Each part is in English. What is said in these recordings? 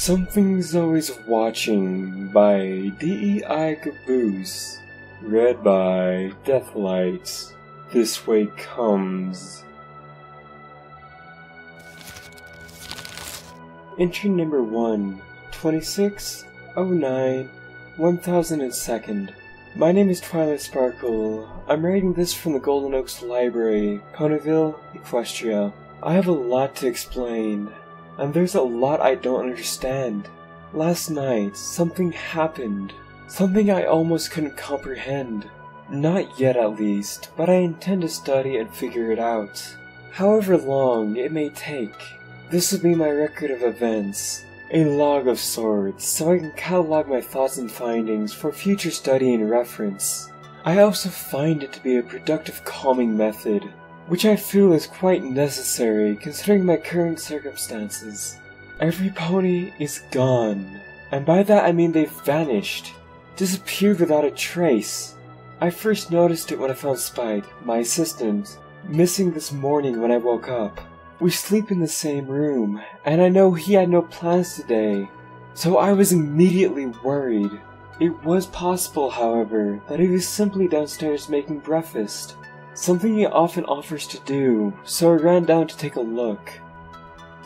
Something's Always Watching by D.E.I. Caboose. Read by Deathlight. This Way Comes. Entry number 1 2609 1002nd. My name is Twilight Sparkle. I'm writing this from the Golden Oaks Library, Ponyville, Equestria. I have a lot to explain, and there's a lot I don't understand. Last night, something happened. Something I almost couldn't comprehend. Not yet, at least, but I intend to study and figure it out. However long it may take. This will be my record of events, a log of sorts, so I can catalog my thoughts and findings for future study and reference. I also find it to be a productive calming method, which I feel is quite necessary considering my current circumstances. Every pony is gone, and by that I mean they've vanished, disappeared without a trace. I first noticed it when I found Spike, my assistant, missing this morning when I woke up. We sleep in the same room, and I know he had no plans today, so I was immediately worried. It was possible, however, that he was simply downstairs making breakfast, something he often offers to do, so I ran down to take a look.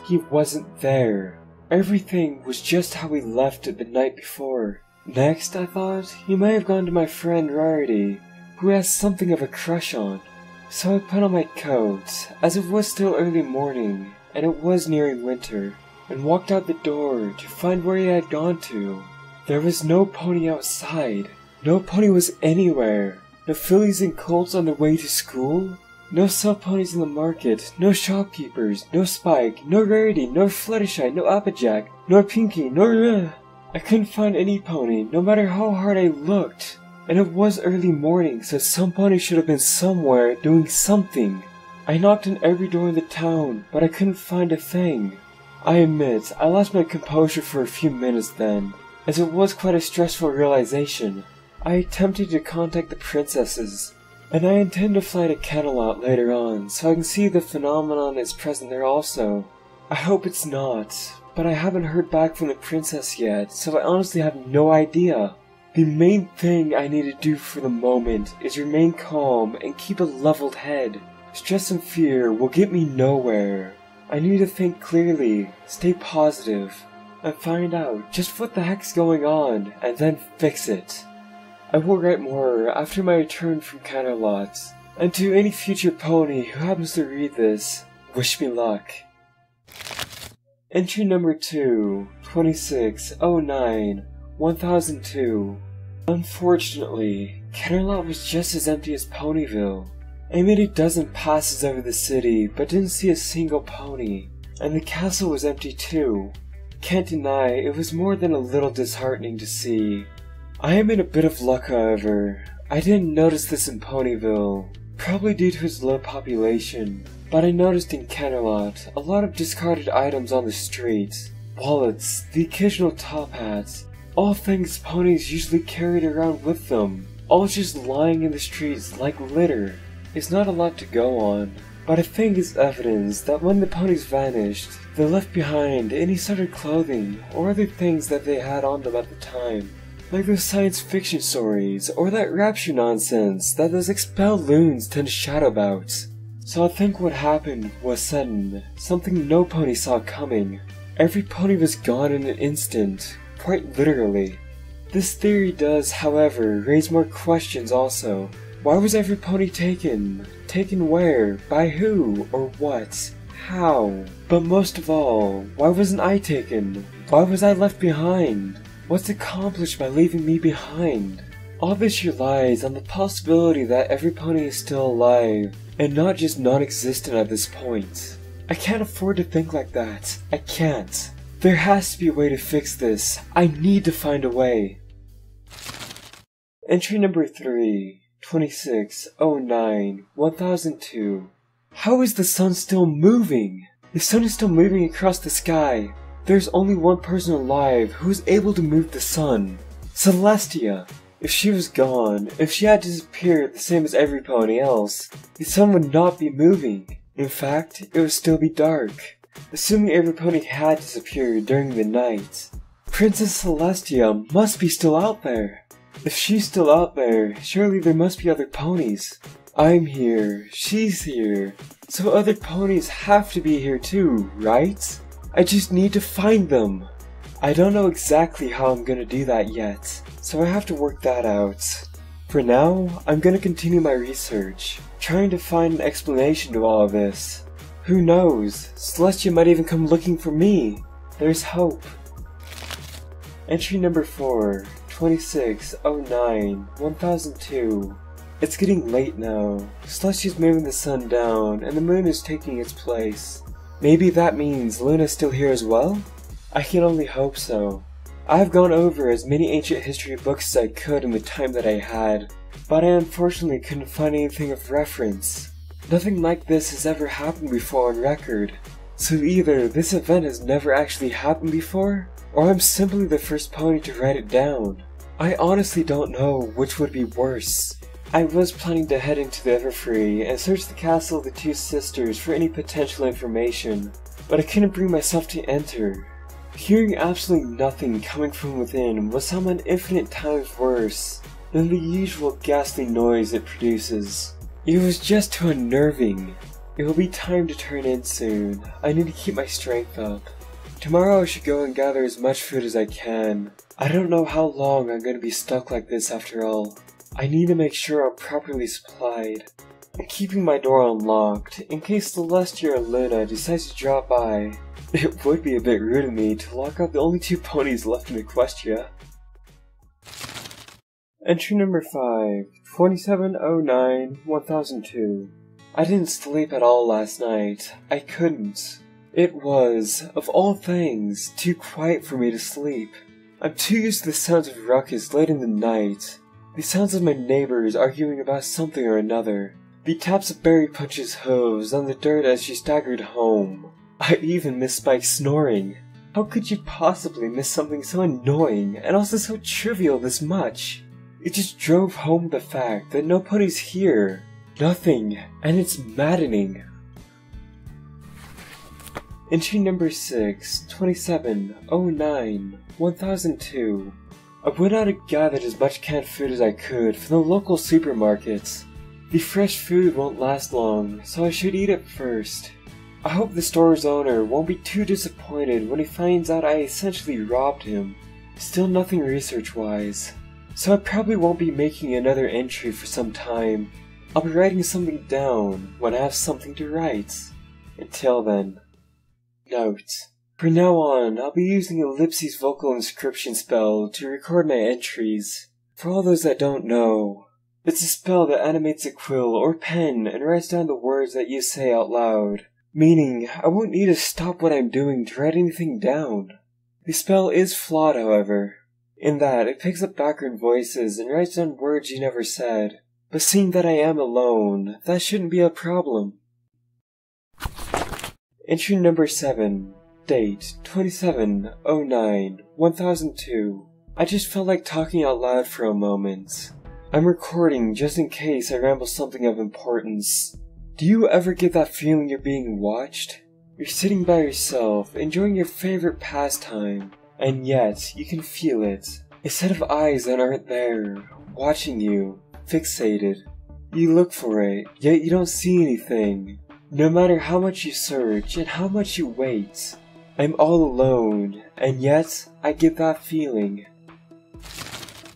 He wasn't there. Everything was just how we left it the night before. Next, I thought he may have gone to my friend Rarity, who has something of a crush on. So I put on my coat, as it was still early morning, and it was nearing winter, and walked out the door to find where he had gone to. There was no pony outside. No pony was anywhere. No fillies and colts on their way to school. No sell ponies in the market. No shopkeepers. No Spike. No Rarity. No Fluttershy. No Applejack. Nor Pinkie. Nor. Uh, I couldn't find any pony, no matter how hard I looked. And it was early morning, so some pony should have been somewhere doing something. I knocked on every door in the town, but I couldn't find a thing. I admit, I lost my composure for a few minutes then, as it was quite a stressful realization. I attempted to contact the princesses, and I intend to fly to Canterlot later on, so I can see the phenomenon is present there also. I hope it's not, but I haven't heard back from the princess yet, so I honestly have no idea. The main thing I need to do for the moment is remain calm and keep a leveled head. Stress and fear will get me nowhere. I need to think clearly, stay positive, and find out just what the heck's going on, and then fix it. I will write more after my return from Canterlot, and to any future pony who happens to read this, wish me luck. Entry number 2, 2609, 1002. Unfortunately, Canterlot was just as empty as Ponyville. I made a dozen passes over the city, but didn't see a single pony, and the castle was empty too. Can't deny it was more than a little disheartening to see. I am in a bit of luck, however. I didn't notice this in Ponyville, probably due to its low population, but I noticed in Canterlot a lot of discarded items on the streets. Wallets, the occasional top hats, all things ponies usually carried around with them, all just lying in the streets like litter. It's not a lot to go on, but I think it's evidence that when the ponies vanished, they left behind any sort of clothing or other things that they had on them at the time. Like those science fiction stories, or that rapture nonsense that those expelled loons tend to shout about. So I think what happened was sudden, something no pony saw coming. Every pony was gone in an instant, quite literally. This theory does, however, raise more questions also. Why was every pony taken? Taken where? By who? Or what? How? But most of all, why wasn't I taken? Why was I left behind? What's accomplished by leaving me behind? All this relies on the possibility that every pony is still alive, and not just non-existent at this point. I can't afford to think like that. I can't. There has to be a way to fix this. I need to find a way. Entry number 3, 2609, 1002. How is the sun still moving? The sun is still moving across the sky. There's only one person alive who is able to move the sun. Celestia! If she was gone, if she had disappeared the same as every pony else, the sun would not be moving. In fact, it would still be dark. assuming every pony had disappeared during the night. Princess Celestia must be still out there. If she's still out there, surely there must be other ponies. I'm here, she's here, so other ponies have to be here too, right? I just need to find them. I don't know exactly how I'm gonna do that yet, so I have to work that out. For now, I'm gonna continue my research, trying to find an explanation to all of this. Who knows, Celestia might even come looking for me. There's hope. Entry number 4, 2609 1002. It's getting late now. Celestia's moving the sun down, and the moon is taking its place. Maybe that means Luna's still here as well? I can only hope so. I've gone over as many ancient history books as I could in the time that I had, but I unfortunately couldn't find anything of reference. Nothing like this has ever happened before on record, so either this event has never actually happened before, or I'm simply the first pony to write it down. I honestly don't know which would be worse. I was planning to head into the Everfree and search the castle of the two sisters for any potential information, but I couldn't bring myself to enter. Hearing absolutely nothing coming from within was somehow an infinite times worse than the usual ghastly noise it produces. It was just too unnerving. It will be time to turn in soon. I need to keep my strength up. Tomorrow I should go and gather as much food as I can. I don't know how long I'm going to be stuck like this after all. I need to make sure I'm properly supplied. I'm keeping my door unlocked in case Celestia or Luna decides to drop by. It would be a bit rude of me to lock up the only two ponies left in Equestria. Entry number 5, 2709 1002. I didn't sleep at all last night. I couldn't. It was, of all things, too quiet for me to sleep. I'm too used to the sounds of ruckus late in the night, the sounds of my neighbors arguing about something or another. The taps of Berry Punch's hooves on the dirt as she staggered home. I even missed Spike's snoring. How could you possibly miss something so annoying and also so trivial this much? It just drove home the fact that nobody's here. Nothing, and it's maddening. Entry number 6, 2709 1002. I went out and gathered as much canned food as I could from the local supermarkets. The fresh food won't last long, so I should eat it first. I hope the store's owner won't be too disappointed when he finds out I essentially robbed him. Still nothing research-wise, so I probably won't be making another entry for some time. I'll be writing something down when I have something to write. Until then. Note. From now on, I'll be using Ellipses vocal inscription spell to record my entries. For all those that don't know, it's a spell that animates a quill or pen and writes down the words that you say out loud, meaning I won't need to stop what I'm doing to write anything down. The spell is flawed, however, in that it picks up background voices and writes down words you never said. But seeing that I am alone, that shouldn't be a problem. Entry number 7 Date 2709 1002. I just felt like talking out loud for a moment. I'm recording just in case I ramble something of importance. Do you ever get that feeling you're being watched? You're sitting by yourself, enjoying your favorite pastime, and yet you can feel it. A set of eyes that aren't there, watching you, fixated. You look for it, yet you don't see anything. No matter how much you search and how much you wait, I'm all alone, and yet I get that feeling.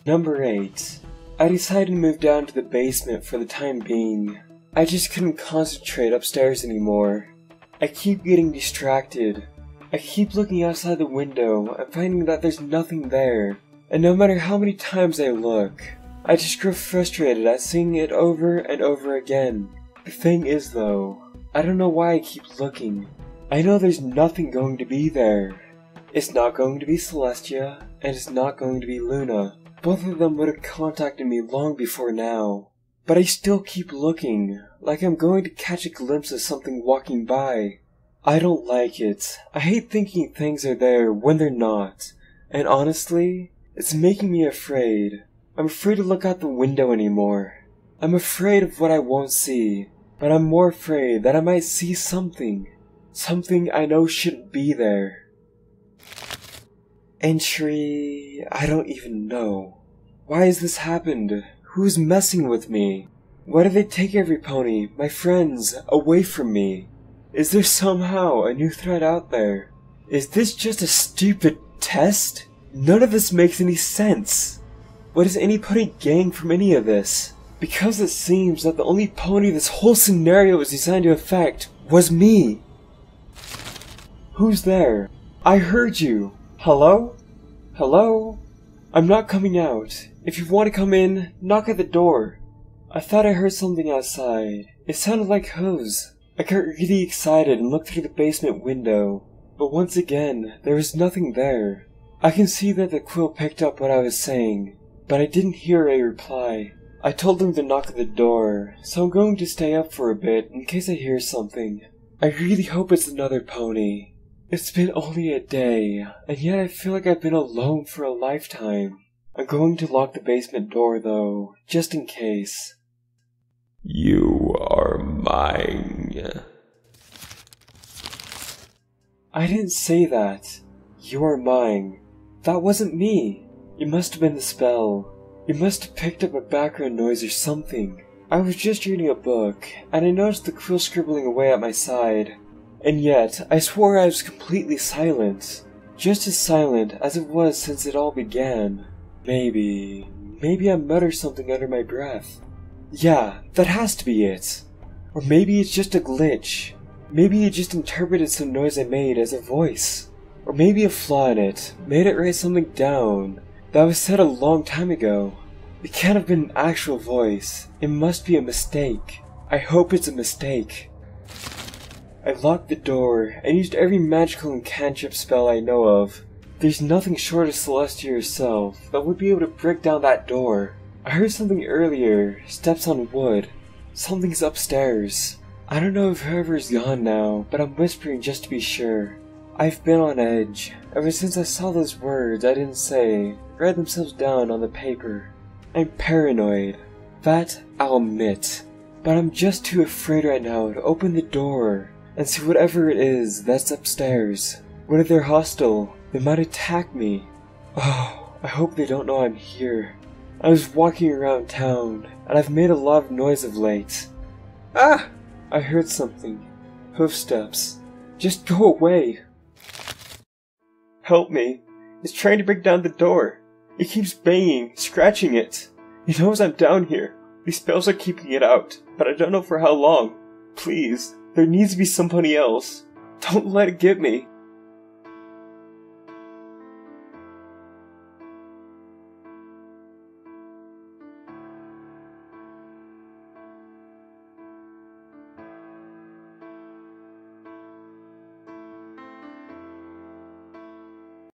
Number 8. I decided to move down to the basement for the time being. I just couldn't concentrate upstairs anymore. I keep getting distracted. I keep looking outside the window and finding that there's nothing there. And no matter how many times I look, I just grow frustrated at seeing it over and over again. The thing is though, I don't know why I keep looking. I know there's nothing going to be there. It's not going to be Celestia, and it's not going to be Luna. Both of them would have contacted me long before now. But I still keep looking, like I'm going to catch a glimpse of something walking by. I don't like it. I hate thinking things are there when they're not. And honestly, it's making me afraid. I'm afraid to look out the window anymore. I'm afraid of what I won't see, but I'm more afraid that I might see something. Something I know shouldn't be there. Entry. I don't even know. Why has this happened? Who's messing with me? Why do they take every pony, my friends, away from me? Is there somehow a new threat out there? Is this just a stupid test? None of this makes any sense. What does any pony gain from any of this? Because it seems that the only pony this whole scenario was designed to affect was me. Who's there? I heard you. Hello? Hello? I'm not coming out. If you want to come in, knock at the door. I thought I heard something outside. It sounded like hooves. I got really excited and looked through the basement window. But once again, there was nothing there. I can see that the quill picked up what I was saying, but I didn't hear a reply. I told them to knock at the door, so I'm going to stay up for a bit in case I hear something. I really hope it's another pony. It's been only a day, and yet I feel like I've been alone for a lifetime. I'm going to lock the basement door though, just in case. You are mine. I didn't say that. You are mine. That wasn't me. It must have been the spell. It must have picked up a background noise or something. I was just reading a book, and I noticed the quill scribbling away at my side. And yet, I swore I was completely silent. Just as silent as it was since it all began. Maybe. Maybe I muttered something under my breath. Yeah, that has to be it. Or maybe it's just a glitch. Maybe it just interpreted some noise I made as a voice. Or maybe a flaw in it made it write something down that was said a long time ago. It can't have been an actual voice. It must be a mistake. I hope it's a mistake. I locked the door and used every magical and cantrip spell I know of. There's nothing short of Celestia herself that would be able to break down that door. I heard something earlier, steps on wood. Something's upstairs. I don't know if whoever's gone now, but I'm whispering just to be sure. I've been on edge ever since I saw those words I didn't say write themselves down on the paper. I'm paranoid. That I'll admit. But I'm just too afraid right now to open the door and see whatever it is that's upstairs. What if they're hostile? They might attack me. Oh, I hope they don't know I'm here. I was walking around town, and I've made a lot of noise of late. Ah! I heard something. Hoofsteps. Just go away. Help me. It's trying to break down the door. It keeps banging, scratching it. It knows I'm down here. These spells are keeping it out, but I don't know for how long. Please, there needs to be somebody else. Don't let it get me.